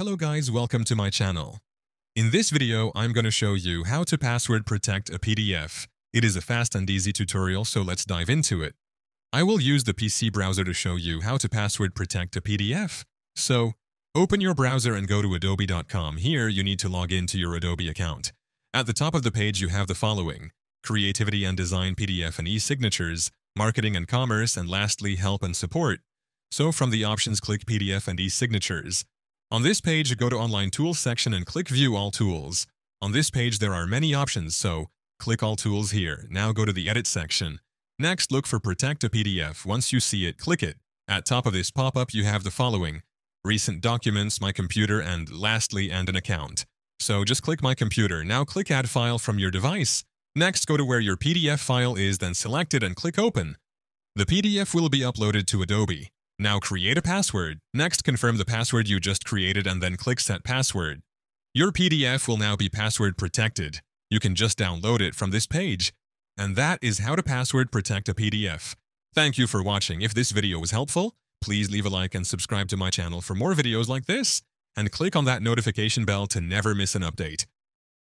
Hello guys, welcome to my channel. In this video, I'm going to show you how to password protect a PDF. It is a fast and easy tutorial, so let's dive into it. I will use the PC browser to show you how to password protect a PDF. So, open your browser and go to adobe.com. Here, you need to log into your Adobe account. At the top of the page, you have the following. Creativity and Design PDF and e-signatures, Marketing and Commerce, and lastly, Help and Support. So from the options, click PDF and e-signatures. On this page, go to Online Tools section and click View All Tools. On this page, there are many options, so click All Tools here. Now go to the Edit section. Next, look for Protect a PDF. Once you see it, click it. At top of this pop-up, you have the following. Recent documents, my computer, and lastly, and an account. So just click My Computer. Now click Add File from your device. Next, go to where your PDF file is, then select it and click Open. The PDF will be uploaded to Adobe. Now create a password. Next, confirm the password you just created and then click Set Password. Your PDF will now be password protected. You can just download it from this page. And that is how to password protect a PDF. Thank you for watching. If this video was helpful, please leave a like and subscribe to my channel for more videos like this, and click on that notification bell to never miss an update.